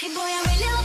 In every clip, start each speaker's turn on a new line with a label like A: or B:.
A: Hey boy, I really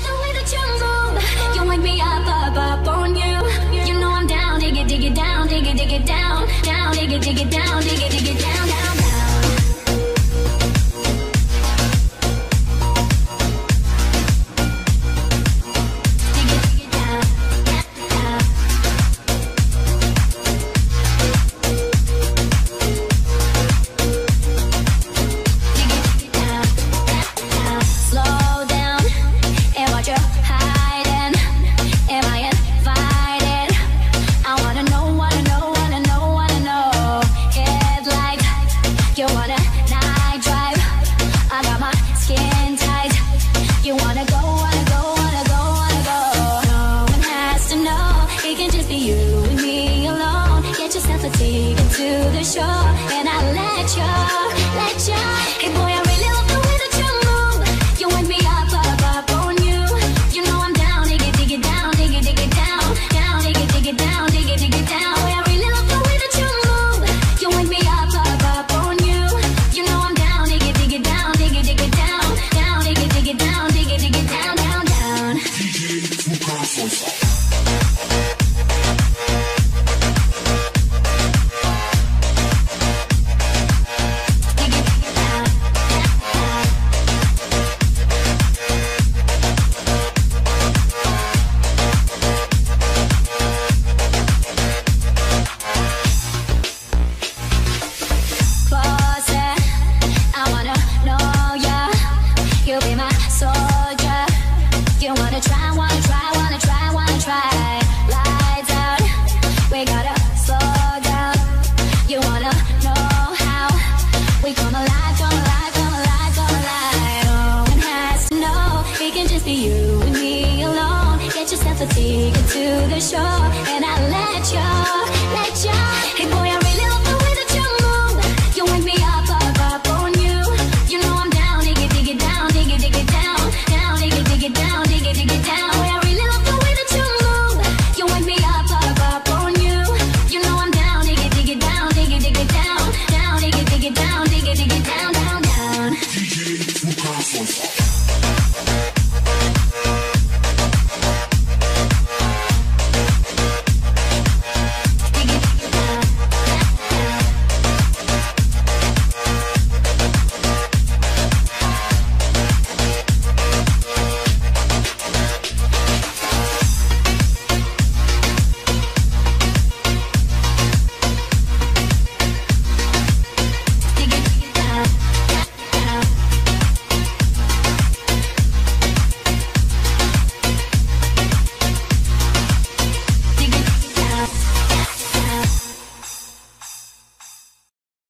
A: a to the show, and I let you, let you. Hey boy, I really love the way that you move. You wake me up, up, up on you. You know I'm down, dig it, dig it down, dig it, dig it down, down, dig it, dig it down, dig it, dig it down. I really love the way that you move. You wake me up, up, up on you. You know I'm down, dig it, dig it down, dig it, dig it down, down, dig it, dig it down, dig it, dig it down, down, down. You and me alone. Get yourself a ticket to the show, and I'll let you, let you. Hey boy, I really love the way that you move. You wake me up, up, up on you. You know I'm down, dig it, dig it down, dig it, dig it down, down, dig it, dig it down, dig it, dig it down. I really love the way that you move. You wake me up, up, up on you. You know I'm down, dig it, dig it down, dig it, dig it down, down, dig it, dig it down, dig